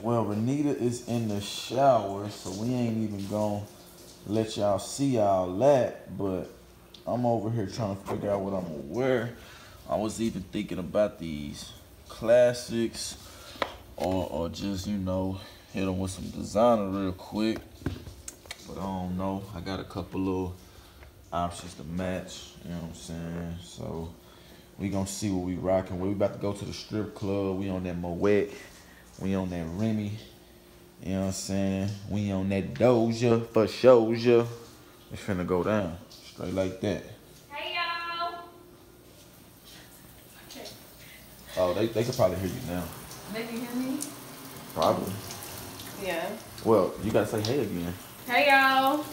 Well, Renita is in the shower, so we ain't even gonna let y'all see all that. But I'm over here trying to figure out what I'm gonna wear. I was even thinking about these classics or, or just, you know, hit them with some designer real quick. But I don't know. I got a couple little options to match, you know what I'm saying? So we gonna see what we rocking. We about to go to the strip club. We on that Moet. We on that Remy. You know what I'm saying? We on that Doja for Shoja. It's finna go down. Straight like that. Hey y'all. Okay. Oh, they, they could probably hear you now. They can hear me? Probably. Yeah. Well, you gotta say hey again. Hey y'all.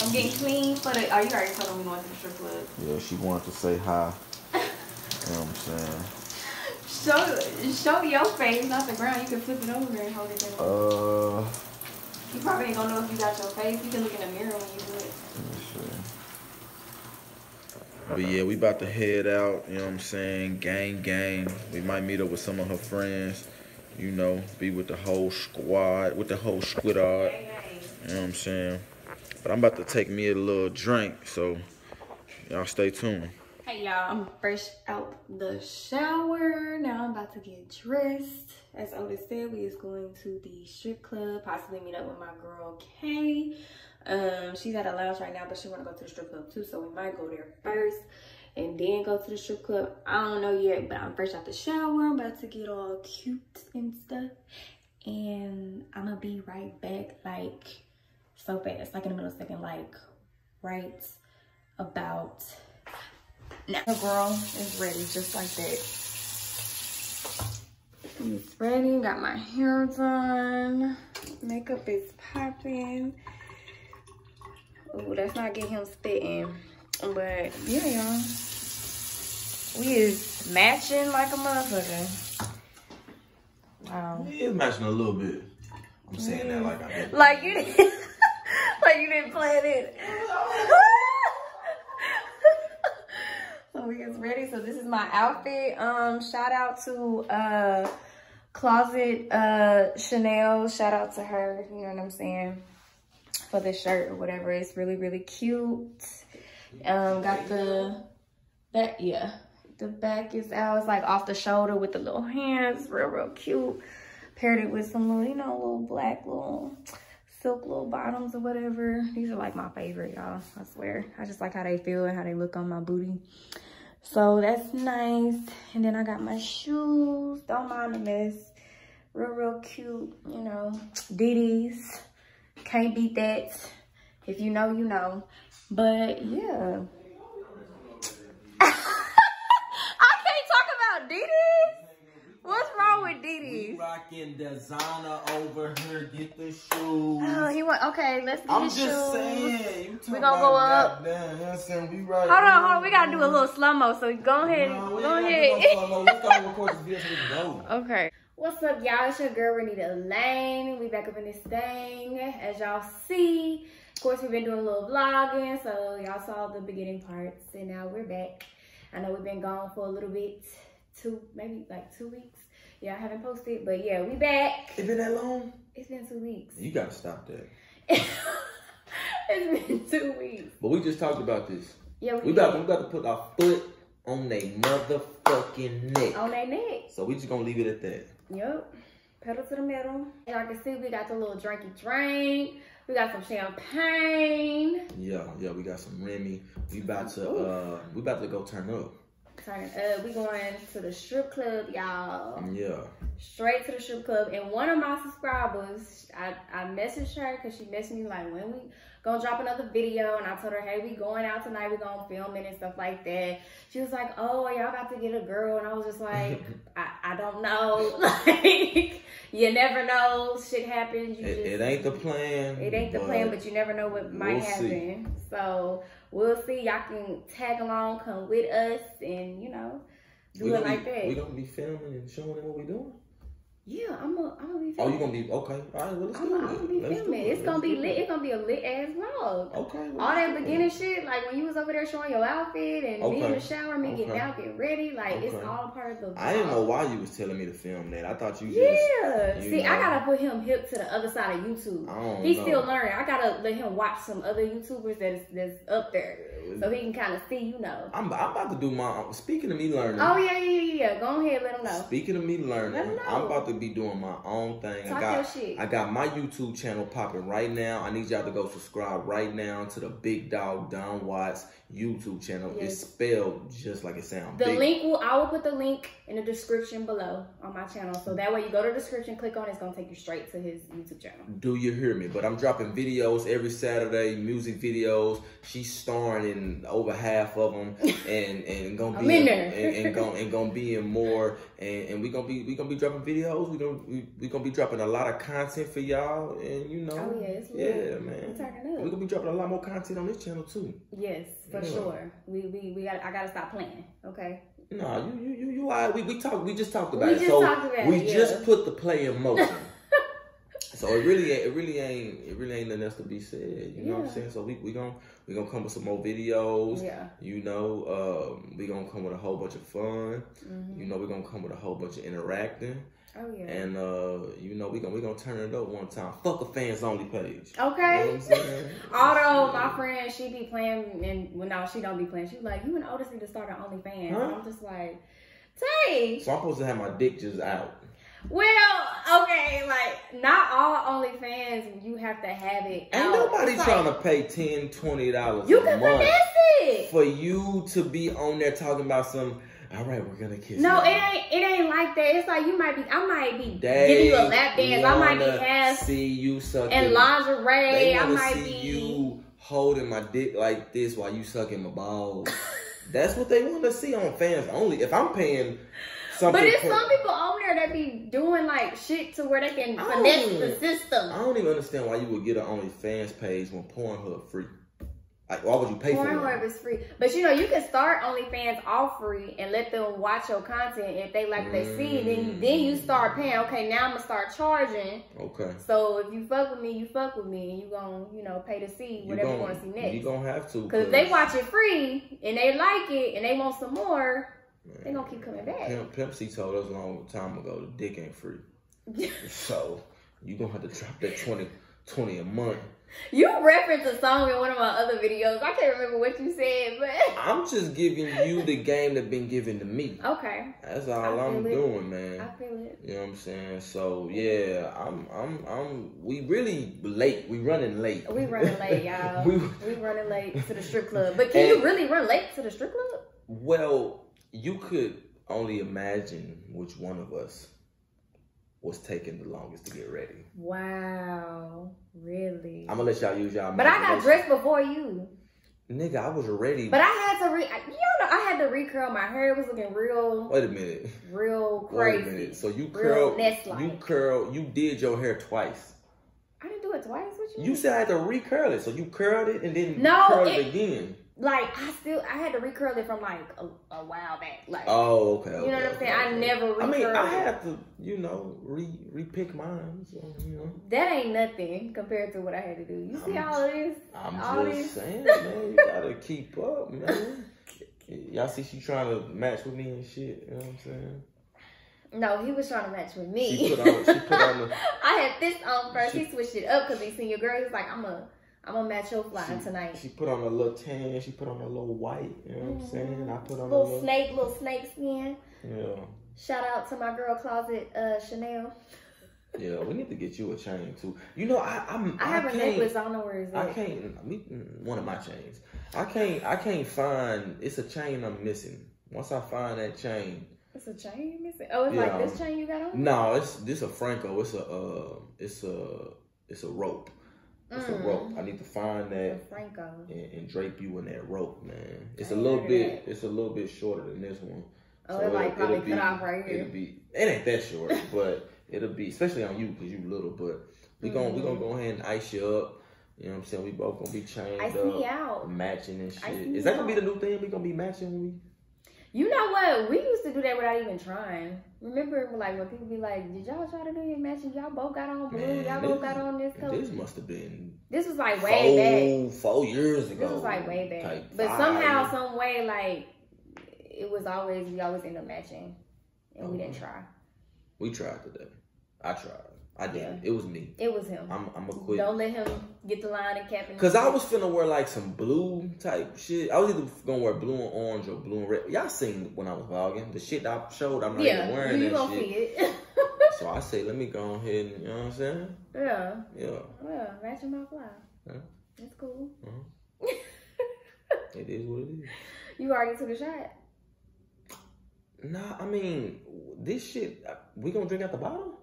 I'm getting clean for the. Oh, you already told them we going to the strip club. Yeah, she wanted to say hi. you know what I'm saying? Show, show your face, not the ground. You can flip it over and hold it there. Uh, You probably ain't gonna know if you got your face. You can look in the mirror when you do it. But yeah, we about to head out, you know what I'm saying? Gang, gang. We might meet up with some of her friends, you know, be with the whole squad, with the whole hey. You know what I'm saying? But I'm about to take me a little drink, so y'all stay tuned. Hey y'all, I'm fresh out the shower. Now I'm about to get dressed. As Otis said, we is going to the strip club, possibly meet up with my girl Kay. Um, she's at a lounge right now, but she wanna go to the strip club too, so we might go there first and then go to the strip club. I don't know yet, but I'm fresh out the shower. I'm about to get all cute and stuff. And I'm gonna be right back like so fast, like in the middle of a second, like right about now. The girl is ready just like that. It's ready, got my hair done. Makeup is popping. Oh, that's not getting him spitting. But yeah, y'all. We is matching like a motherfucker. Wow. He is matching a little bit. I'm saying that like I did. Like you didn't, like you didn't plan it. so we is ready. So this is my outfit. Um, shout out to uh Closet uh Chanel. Shout out to her. You know what I'm saying for this shirt or whatever. It's really really cute. Um, got the that yeah. The back is out. It's like off the shoulder with the little hands. Real real cute paired it with some little, you know, little black little silk little bottoms or whatever. These are like my favorite, y'all. I swear. I just like how they feel and how they look on my booty. So that's nice. And then I got my shoes. Don't mind the mess. Real, real cute, you know. Diddy's. Can't beat that. If you know, you know. But yeah. I can't talk about Diddy's. What's wrong with Diddy's? Rocking designer over here, get the shoes. Oh, he want okay. Let's get I'm his just shoes. saying. You We gonna go up. Goddamn, you know saying? We right. Hold on, hold on. We gotta do a little slow mo. So go ahead, No, go ahead. gonna do no slow-mo. Let's go record this video so we can go. okay. What's up, y'all? It's your girl Renita Alane. We back up in this thing, as y'all see. Of course, we've been doing a little vlogging, so y'all saw the beginning parts, and now we're back. I know we've been gone for a little bit, two maybe like two weeks. Yeah, I haven't posted, but yeah, we back. It's been that long? It's been two weeks. You gotta stop that. it's been two weeks. But we just talked about this. Yeah, We we about, we about to put our foot on their motherfucking neck. on their neck. So we just gonna leave it at that. Yep. Pedal to the metal. Y'all can see we got the little drinky drink. We got some champagne. Yeah, yeah, we got some Remy. We about to uh we about to go turn up. Turn it up. We going to the strip club, y'all. Yeah. Straight to the strip club. And one of my subscribers, I, I messaged her because she messaged me like, when we gonna drop another video? And I told her, hey, we going out tonight. We gonna film it and stuff like that. She was like, oh, y'all about to get a girl. And I was just like, I, I don't know. like, you never know. Shit happens. You It, just, it ain't the plan. It ain't the plan, but you never know what might we'll see. happen. So we'll see. Y'all can tag along, come with us, and you know, do we it like be, that. We gonna be filming and showing them what we doing. Yeah, I'm gonna I'm gonna be filming. Oh, you gonna be okay? All right, well let's I'm, do I'm gonna be Let's filming. it. It's gonna be lit. it. It's gonna be a lit ass vlog. Okay. well, All that beginning it. shit, like when you was over there showing your outfit and me in the shower, me getting out, getting ready, like it's all part of the. Vlog. I didn't know why you was telling me to film that. I thought you just. Yeah. you See, I gotta put him hip to the other side of YouTube. I don't He's know. still learning. I gotta let him watch some other YouTubers that's that's up there, so he can kind of see, you know. I'm, I'm about to do my. Speaking of me learning. Oh yeah, yeah, yeah, yeah. Go ahead, let him know. Speaking of me Let learning, know. I'm about to be doing my own thing. Talk I got. I got my YouTube channel popping right now. I need y'all to go subscribe right now to the Big Dog Don Watts YouTube channel. It's spelled just like it sounds. The Big- link will I will put the link in the description below on my channel. So that way you go to the description, click on it, it's gonna take you straight to his YouTube channel. Do you hear me? But I'm dropping videos every Saturday, music videos. She's starring in over half of them, and and gonna be in there. and, and gonna and gonna be in more. And, and we gonna be we gonna be dropping videos. We gonna we, we gonna be dropping a lot of content for y'all. And you know, Oh, yeah, it's yeah, man. I'm turning We up. gonna be dropping a lot more content on this channel too. Yes, for Yeah. sure. We we we got I gotta stop playing. Okay. No, you you you you right. we we talked we just talked about We it. just so talked about we it, yeah. just put the play in motion. so it really ain't it really ain't it really ain't nothing else to be said. You know what I'm saying? So we we gonna we gonna come with some more videos. Yeah. You know, um, we gonna come with a whole bunch of fun. Mhm. You know, we gonna come with a whole bunch of interacting. Oh yeah. And uh, you know, we gonna we gonna turn it up one time. Fuck a fans only page. You Okay. know I'm saying? Although my friend, she be playing, and well, no, she don't be playing. She like, you and Otis need to start an OnlyFans. And Huh? I'm just like, Tay. So I'm supposed to have my dick just out. Well, okay, like not all OnlyFans, you have to have it. Ain't out. nobody It's trying like, to pay 10 20 dollars You a can month it. for you to be on there talking about some. All right, we're gonna kiss. No, now." it ain't. It ain't like that. It's like you might be. I might be They giving you a lap dance. I might be half See you sucking. in lingerie. I might see be. you holding my dick like this while you sucking my balls. That's what they want to see on fans only. If I'm paying something, But it's per- some people on there that be doing like shit to where they can finesse the system. I don't even understand why you would get an OnlyFans page when Pornhub free. Like, why would you pay for Pornhub it? is free, but you know you can start OnlyFans all free and let them watch your content. If they like what they see, then you, then you start paying. Okay, now I'm gonna start charging. Okay. So if you fuck with me, you fuck with me, and you gonna you know pay to see whatever you, want to see next. You gonna have to. Because if they watch it free and they like it and they want some more, they gonna keep coming back. Pimp, Pimp C told us a long time ago the dick ain't free. So you gonna have to drop that 20, 20 a month. You referenced a song in one of my other videos. I can't remember what you said, but I'm just giving you the game that been given to me. okay, That's all I I'm it. doing, man. I feel it. You know what I'm saying? So yeah, I'm I'm I'm we really late. We running late. We running late, y'all. We- we, running late to the strip club. But can you really run late to the strip club? Well, you could only imagine which one of us was taking the longest to get ready. Wow, really? I'm gonna let y'all use y'all. but I got dressed before you. Nigga, I was ready. But I had to re. You know, I had to recurl my hair. It was looking real, Wait a minute. real Wait a crazy. minute. So you curl, you curl, you did your hair twice. I didn't do it twice. What you? You mean? said I had to recurl it, so you curled it and then No, curled it, it- again. Like I still I had to recurl it from like a, a while back. Like Oh, okay. you know okay, what I'm okay, saying? I never recurled. I mean, I had to, you know, re repick mine. So you know, That ain't nothing compared to what I had to do. You see I'm all of this? I'm all just this? saying, man, you gotta keep up, man. Y'all see, she trying to match with me and shit. You know what I'm saying? No, he was trying to match with She me. put on, she put on the, I had this on first. She- he switched it up because he seen your girl. He's like, I'm a, I'm gonna match your fly she, tonight. she put on a little tan. She put on a little white. You know what I'm saying? I put on a little little, snake, little snake skin. yeah. Shout out to my girl closet, uh, Chanel. Yeah, we need to get you a chain too. You know, I I'm I have a necklace. I don't know where it's at. I can't. We, one of my chains. I can't. I can't find. It's a chain I'm missing. Once I find that chain, It's a chain missing. Oh, it's Yeah. like this chain you got on. no, it's this a Franco. It's a uh, it's a it's a rope. It's a Mm. rope. I need to find that Franco. and, and drape you in that rope, man. It's a I ain't little bit. It's a little bit shorter than this one. Oh, So it like it'll- probably cut be- off right here. It'll be. It ain't that short, but it'll be especially on you because you little. But we gonna we gonna go ahead and ice you up. You know what I'm saying? We both gonna be chained Ice up, me out. matching and shit. Is that gonna be the new thing? We gonna be matching when we. You know what? We used to do that without even trying. Remember, like when people be like, "Did y'all try to do your matching? Y'all both got on blue. Man, y'all both got on this color." This must have been This was like way four, four years ago. This was like way back. But somehow, some way, like it was always we always end up matching, and we Oh. didn't uh-huh. try. we tried today. I tried. I did. Yeah. It was me. It was him. I'm I'm a quit. Don't let him get the line and cap. in Cause I was finna wear like some blue type shit. I was either gonna wear blue and orange or blue and red. Y'all seen when I was vlogging the shit I showed. I'm not even wearing you that gonna shit. it. So I say, let me go ahead and you know what I'm saying? yeah, Yeah, yeah, matching my fly. Yeah. That's cool. it is what it is. You already took a shot. Nah, I mean this shit. uh, We gonna drink out the bottle?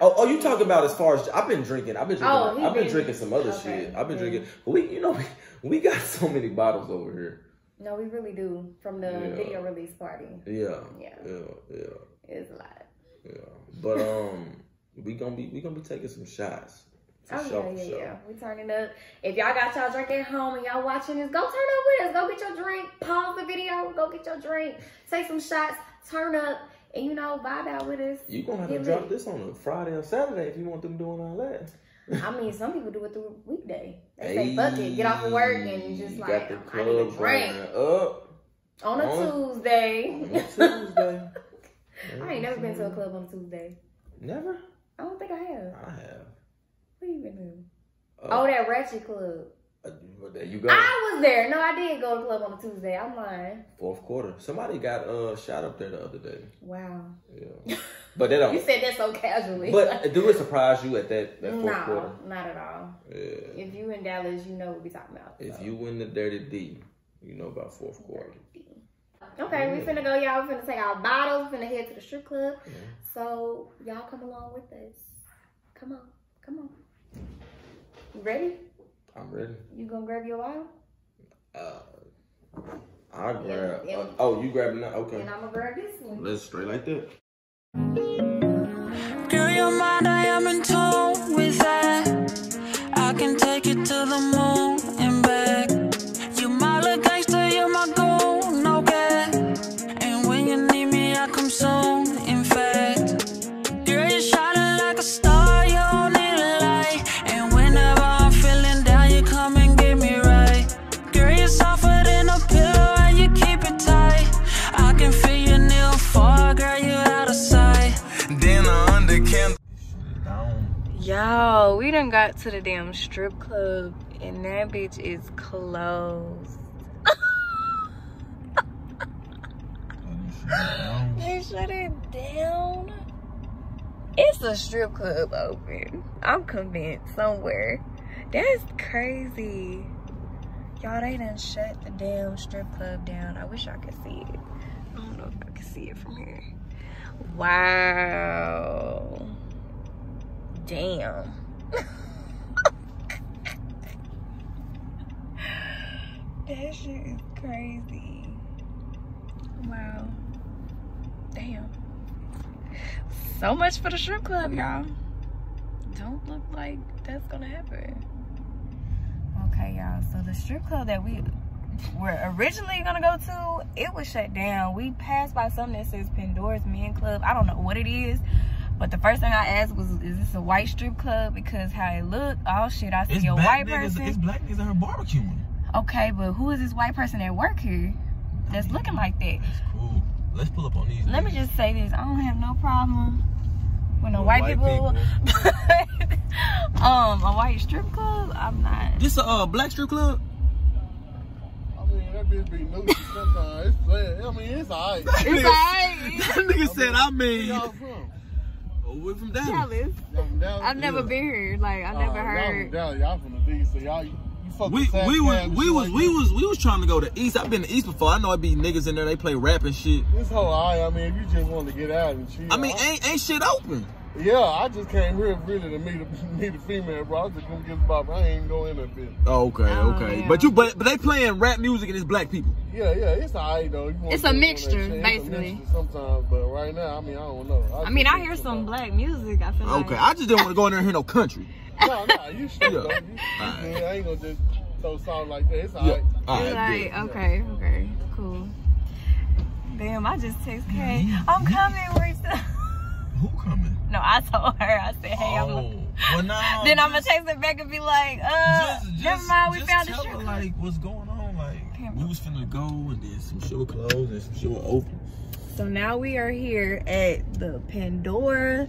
Oh, oh, you talking about as far as I've been drinking? I've been drinking. Oh, I've been been- drinking some other okay, shit. I've been yeah. drinking. We, you know, we, we got so many bottles over here. No, we really do. From the Yeah. video release party, Yeah, Yeah. yeah, yeah. it's a lot. Yeah, but um, we gonna be we gonna be taking some shots. Oh sure, yeah, yeah, sure. yeah. We turning up. If y'all got y'all drink at home and y'all watching this, go turn up with us. Go get your drink. Pause the video. Go get your drink. Take some shots. Turn up, and you know, vibe out with us. You gonna have to drop lit. this on a Friday or Saturday if you want them doing all that. I mean, some people do it through weekday. They say, "Fuck it, get off of work and just like I need a club drink up on a on- Tuesday." on a Tuesday. I ain't never been to a club on Tuesday. Never. I don't think I have. I have. Where you been to? Uh, Oh, that Ratchet Club. You go. I was there. No, I did go to club on a Tuesday. I'm lying. Fourth quarter. Somebody got uh shot up there the other day. Wow. Yeah. But they don't. you said that so casually. But do it surprise you at that that fourth no, quarter? not at all. Yeah. If you in Dallas, you know what we talking about. If so. you win the dirty D, you know about fourth quarter. Okay, we finna go, y'all. We finna take our bottles. We finna head to the strip club. Yeah. So y'all come along with us. Come on, come on. You ready? I'm ready. You gonna grab your bottle? Uh, I grab. Yeah, yeah. uh, oh, you grabbing that? Okay. And I'm gonna grab this one. Let's straight like that. To the damn strip club and that bitch is closed. they shut it down. It's a strip club open. I'm convinced somewhere. That's crazy. Y'all, they done shut the damn strip club down. I wish I could see it. I don't know if I can see it from here. Wow. Damn. That shit is crazy. Wow. Damn. So much for the strip club, y'all. Don't look like that's gonna happen. Okay, y'all. So the strip club that we were originally gonna go to, it was shut down. We passed by something that says Pandora's Men Club. I don't know what it is. But the first thing I asked was, is this a white strip club? Because how it looked, oh shit, I see It's a black white niggas. person. It's black niggas out here barbecuing. Okay, but who is this white person at work here that's looking like that? That's cool. Let's pull up on these. Let me just say this. I don't have no problem with no white, white people. But, um, a white strip club, I'm not. This a uh, black strip club. I mean, that bitch be new sometimes. It's sad. I mean, it's alright. It's alright. That nigga said, I mean, y'all from? oh, we're from Dallas. Dallas. From Dallas? I've never Yeah. been here. Like, I've never Uh, Y'all from heard. Dallas. Y'all from the D, so y'all, you, you fuck We we was we was like we that. was we was trying to go to East. I've been to East before. I know it be niggas in there. They play rap and shit. This whole alright. I mean, if you just want to get out and chill. I mean, ain't ain't shit open. yeah, I just came here really to meet a, meet a female, bro. I was just gonna get about. I ain't going in that bitch. Oh, okay, Oh, okay. yeah. But you but but they playing rap music and it's black people. Yeah, yeah, it's alright though. You It's a get on that mixture, shit. It's a basically. mixture sometimes, but right now, I mean, I don't know. I mean, I hear some black music. I feel like. Okay, I just didn't want to go in there and hear no country. No, no, you should Yeah. though. You, you Alright. I ain't gonna just throw salt like that. It's Yeah. alright. All It's right. like, okay, okay, cool. Damn, I just text Kay. I'm coming. Where's. Who coming? No, I told her. I said, hey, I'm. oh, well, now. Then I'm gonna text her back and be like, uh, just never mind. We found the tell strip her, like what's going on. Like Okay. we was finna go and then some shit was closed and some shit was open. So now we are here at the Pandora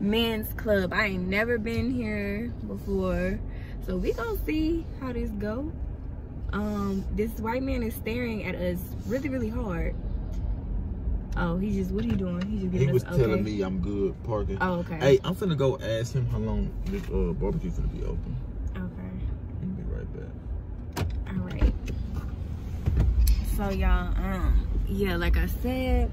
Men's Club. I ain't never been here before. So we gonna see how this go. Um, this white man is staring at us really, really hard. Oh, he just, what he doing? He just giving He was us okay. telling me I'm good parking. Oh, okay. Hey, I'm finna go ask him how long this uh, barbecue finna be open. Okay. I'll be right back. All right. So y'all, um, yeah, like I said,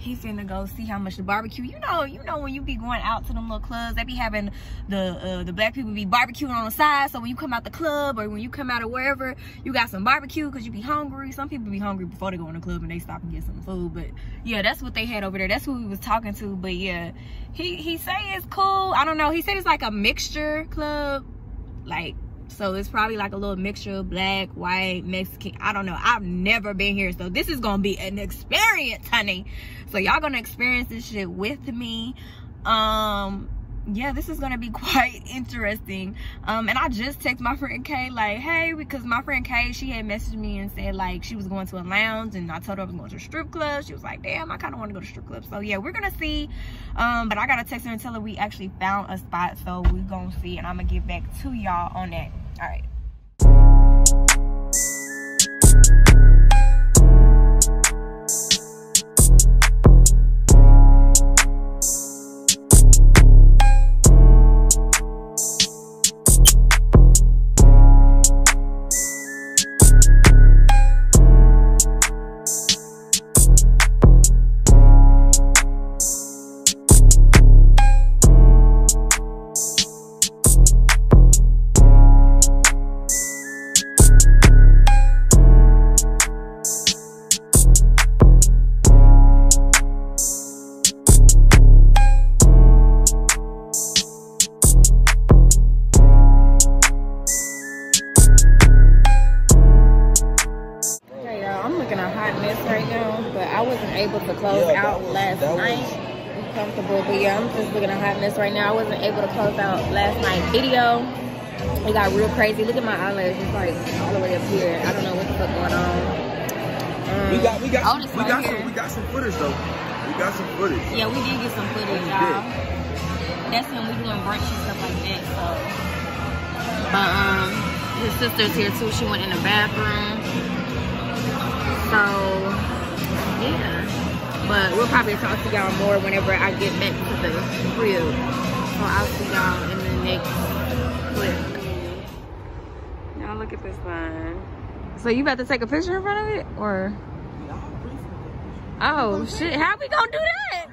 he finna go see how much the barbecue. You know, you know when you be going out to them little clubs, they be having the uh, the black people be barbecuing on the side. So when you come out the club or when you come out of wherever, you got some barbecue because you be hungry. Some people be hungry before they go in the club and they stop and get some food. But yeah, that's what they had over there. That's who we was talking to. But yeah, he he say it's cool. I don't know. He said it's like a mixture club, like so it's probably like a little mixture of black, white, Mexican. I don't know. I've never been here. So this is gonna be an experience, honey. So y'all gonna experience this shit with me. Um yeah, this is gonna be quite interesting. Um, and I just text my friend Kay like, hey, because my friend Kay, she had messaged me and said like she was going to a lounge, and I told her I was going to a strip club. She was like, damn, I kind of want to go to strip club. So yeah, we're gonna see. Um, but I gotta text her and tell her we actually found a spot, so we're gonna see, and I'm gonna get back to y'all on that. All right. Wasn't able to close Yeah, out was- last that was- night. I'm comfortable, but yeah, I'm just looking at hot mess right now. I wasn't able to close out last night's video. It got real crazy. Look at my eyelash. It's like all the way up here. I don't know what the fuck going on. Um, We got we got oh, some, we right got here. some we got some footage though. We got some footage. Yeah, we did get some footage, y'all. That's when we doing brunch and stuff like that. So, but um, his sister's here too. She went in the bathroom. So, yeah. But we'll probably talk to y'all more whenever I get back to the crib. So I'll see y'all in the next clip. Y'all look at this sign. So you about to take a picture in front of it, or? Oh shit! How we gonna do that?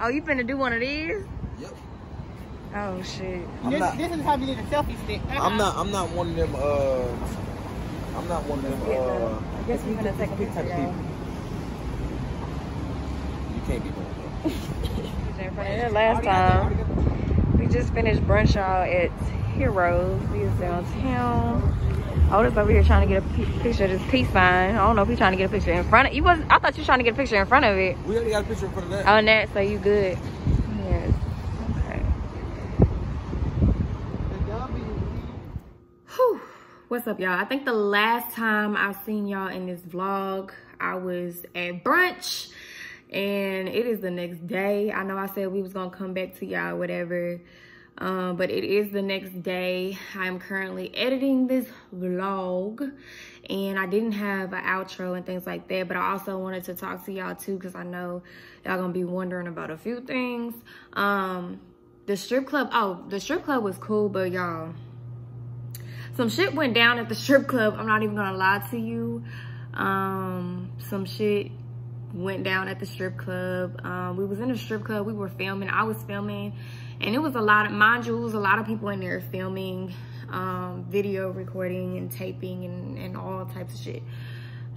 Oh, you finna do one of these? Yep. Oh shit! I'm this, not this is how you need a selfie stick. I'm not I'm not one of them uh I'm not one of them uh I guess we're gonna take a picture. y'all. you can't be doing that. Yeah, last time we just finished brunch y'all at Heroes. We was downtown. Oh, Otis over here trying to get a picture of this peace sign. I don't know if he's trying to get a picture in front of you. Was I thought you was trying to get a picture in front of it. We already got a picture in front of that. Oh, On that, so you good? Yes. Okay. Whew. What's up, y'all? I think the last time I seen y'all in this vlog, I was at brunch, and it is the next day. I know I said we was gonna come back to y'all, whatever, um, but it is the next day. I'm currently editing this vlog, and I didn't have an outro and things like that, but I also wanted to talk to y'all too, because I know y'all gonna be wondering about a few things. Um, the strip club, oh, the strip club was cool, but y'all, some shit went down at the strip club. I'm not even gonna lie to you. Um, some shit went down at the strip club. Um, we was in a strip club. We were filming. I was filming, and it was a lot of, was a lot of people in there filming, um, video recording and taping and, and all types of shit.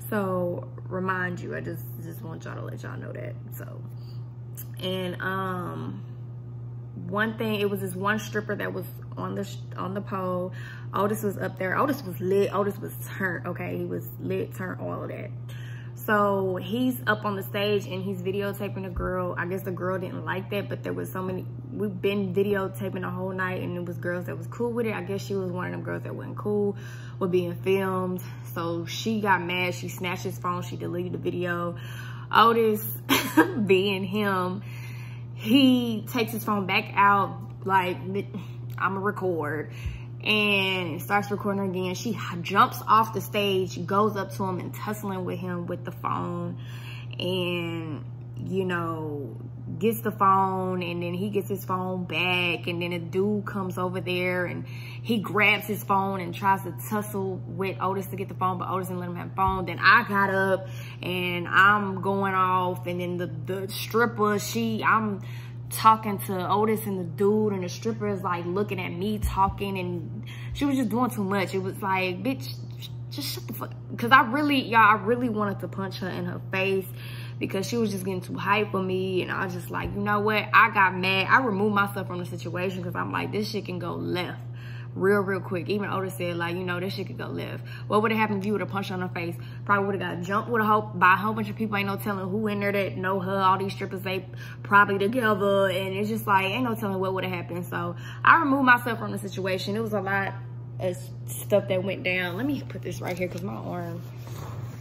So remind you, I just just want y'all to let y'all know that. So, and um, one thing, it was this one stripper that was on the on the pole. Otis was up there. Otis was lit. Otis was turned. Okay, he was lit, turned, all of that. So he's up on the stage and he's videotaping the girl. I guess the girl didn't like that, but there was so many. We've been videotaping the whole night, and it was girls that was cool with it. I guess she was one of them girls that wasn't cool with being filmed. So she got mad. She snatched his phone. She deleted the video. Otis, being him, he takes his phone back out like I'm a record and starts recording again. She jumps off the stage, goes up to him and tussling with him with the phone and, you know, gets the phone and then he gets his phone back and then a dude comes over there and he grabs his phone and tries to tussle with Otis to get the phone, but Otis didn't let him have the phone. Then I got up and I'm going off and then the, the stripper, she, I'm talking to Otis and the dude and the strippers like looking at me talking and she was just doing too much. It was like, bitch, just shut the fuck Cause I really, y'all, I really wanted to punch her in her face because she was just getting too hype for me. And I was just like, you know what? I got mad. I removed myself from the situation because I'm like, this shit can go left real, real quick. Even Otis said, like, you know, this shit could go left. What would have happened if you would have punched on her face? Probably would have got jumped with a whole, by a whole bunch of people. Ain't no telling who in there that know her. All these strippers, they probably together. And it's just like, ain't no telling what would have happened. So I removed myself from the situation. It was a lot of stuff that went down. Let me put this right here because my arm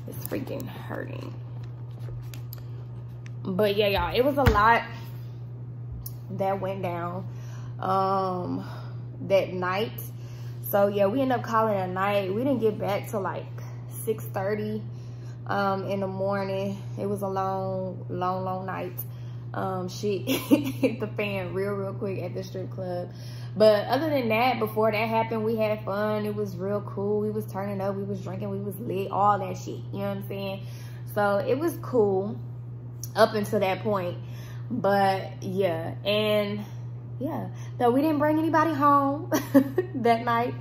is freaking hurting. But yeah, y'all, it was a lot that went down. Um, that night. So yeah, we ended up calling it a night. We didn't get back till like 6.30 um, in the morning. It was a long, long, long night. Um, she hit the fan real, real quick at the strip club. But other than that, before that happened, we had fun. It was real cool. We was turning up. We was drinking. We was lit. All that shit. You know what I'm saying? So it was cool up until that point. But yeah, and yeah. So we didn't bring anybody home that night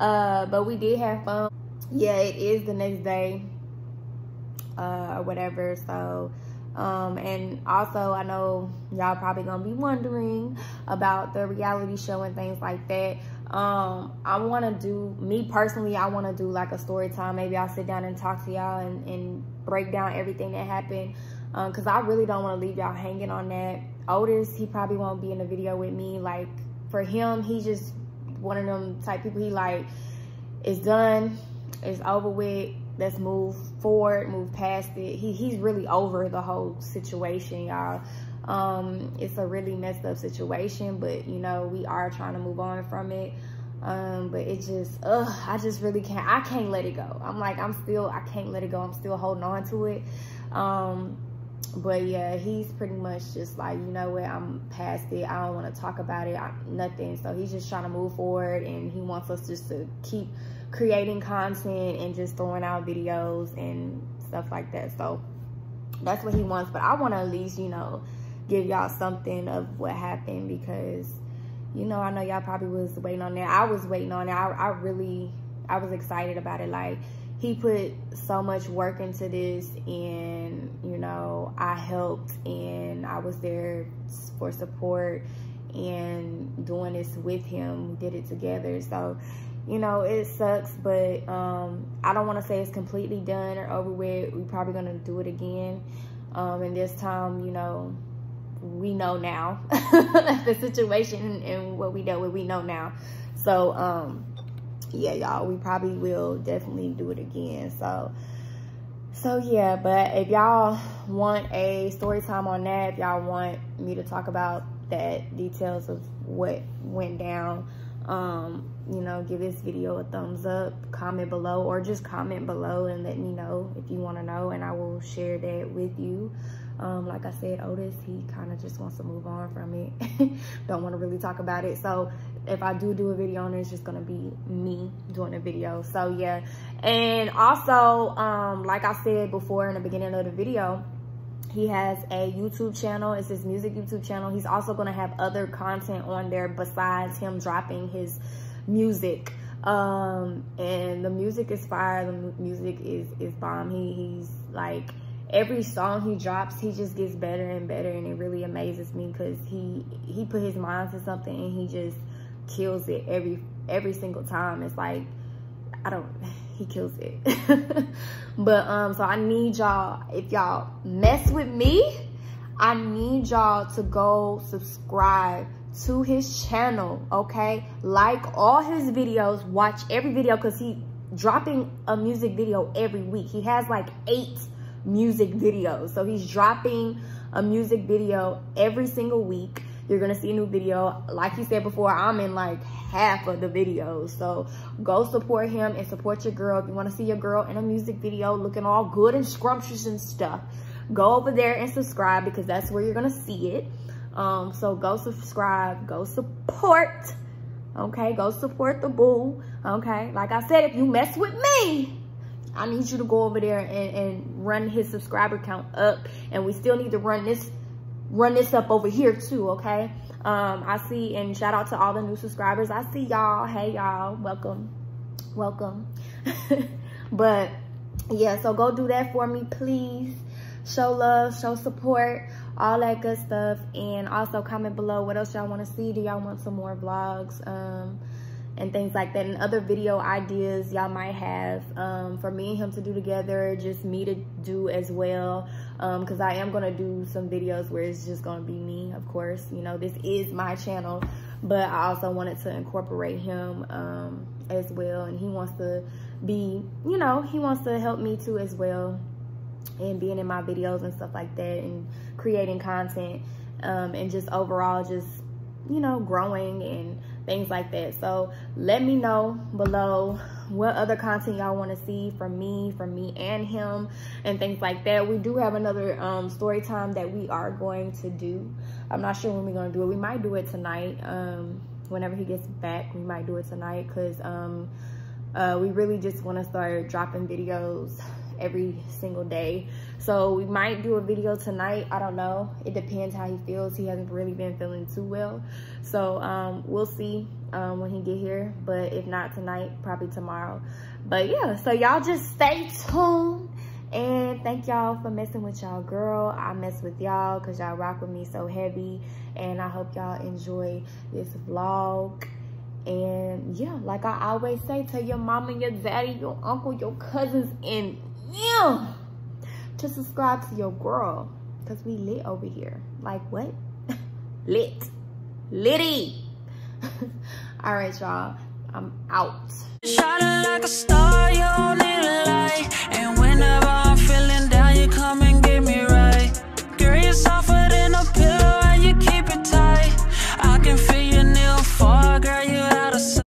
uh, but we did have fun. Yeah it is the next day uh, or whatever. So um, and also i know y'all probably gonna be wondering about the reality show and things like that. Um, i want to do me personally i want to do like a story time. Maybe i'll sit down and talk to y'all and, and break down everything that happened. Because um, i really don't want to leave y'all hanging on that Otis, he probably won't be in the video with me. Like for him, he just one of them type people. He like, it's done, it's over with. Let's move forward, move past it. He he's really over the whole situation, y'all. Um, it's a really messed up situation, but you know we are trying to move on from it. Um, but it just, ugh, I just really can't. I can't let it go. I'm like, I'm still, I can't let it go. I'm still holding on to it. Um, but yeah he's pretty much just like you know what i'm past it. I don't want to talk about it I, nothing. So he's just trying to move forward and he wants us just to keep creating content and just throwing out videos and stuff like that. So that's what he wants. But i want to at least you know give y'all something of what happened because you know i know y'all probably was waiting on that. I was waiting on it. I, I really i was excited about it. Like he put so much work into this and you know i helped and i was there for support and doing this with him. Did it together. So you know it sucks but um, i don't want to say it's completely done or over with. We're probably gonna do it again um, and this time you know we know now. The situation and what we dealt with we know now. So um yeah, y'all, we probably will definitely do it again. So, so yeah, but if y'all want a story time on that, if y'all want me to talk about that details of what went down, um, you know, give this video a thumbs up, comment below, or just comment below and let me know if you want to know, and I will share that with you. Um, like I said, Otis, he kind of just wants to move on from it. Don't want to really talk about it. So if I do do a video on it, it's just gonna be me doing a video. So yeah, and also, um, like I said before in the beginning of the video, he has a YouTube channel. It's his music YouTube channel. He's also gonna have other content on there besides him dropping his music. Um, and the music is fire. The music is is bomb. He he's like every song he drops, he just gets better and better, and it really amazes me because he he put his mind to something and he just kills it every every single time. It's like I don't he kills it. but um so I need y'all if y'all mess with me, I need y'all to go subscribe to his channel, okay? Like all his videos, watch every video cuz he dropping a music video every week. He has like 8 music videos. So he's dropping a music video every single week. You're gonna see a new video. Like he said before, I'm in like half of the videos. So go support him and support your girl. If you wanna see your girl in a music video looking all good and scrumptious and stuff, go over there and subscribe because that's where you're gonna see it. Um, so go subscribe, go support, okay? Go support the boo, okay? Like I said, if you mess with me, I need you to go over there and, and run his subscriber count up. And we still need to run this run this up over here too, okay? Um, I see, and shout out to all the new subscribers. I see y'all. Hey, y'all. Welcome. Welcome. but, yeah, so go do that for me, please. Show love, show support, all that good stuff. And also comment below what else y'all want to see. Do y'all want some more vlogs? Um, and things like that and other video ideas y'all might have um, for me and him to do together just me to do as well. Because um, I am going to do some videos where it's just going to be me of course you know this is my channel but I also wanted to incorporate him um, as well and he wants to be you know he wants to help me too as well and being in my videos and stuff like that and creating content um, and just overall just you know growing and things like that. So let me know below what other content y'all want to see from me, from me and him, and things like that. We do have another um, story time that we are going to do. I'm not sure when we're going to do it. We might do it tonight. Um, whenever he gets back, we might do it tonight because um, uh, we really just want to start dropping videos every single day. So we might do a video tonight. I don't know. It depends how he feels. He hasn't really been feeling too well. So um, we'll see um, when he get here. But if not tonight, probably tomorrow. But yeah, so y'all just stay tuned. And thank y'all for messing with y'all girl. I mess with y'all because y'all rock with me so heavy. And I hope y'all enjoy this vlog. And yeah, like I always say, tell your mama, your daddy, your uncle, your cousins, and you to subscribe to your girl because we lit over here. Like what? lit. Litty. All right, y'all. I'm out. Shining like a star, light. And whenever I'm feeling down, you come and get me right. Girl, you're